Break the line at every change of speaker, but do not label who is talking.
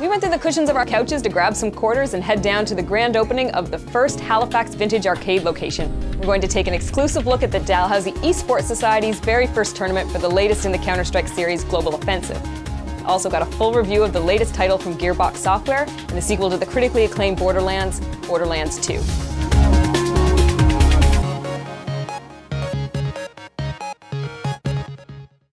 We went through the cushions of our couches to grab some quarters and head down to the grand opening of the first Halifax Vintage Arcade location. We're going to take an exclusive look at the Dalhousie Esports Society's very first tournament for the latest in the Counter Strike series Global Offensive. Also got a full review of the latest title from Gearbox Software and the sequel to the critically acclaimed Borderlands, Borderlands 2.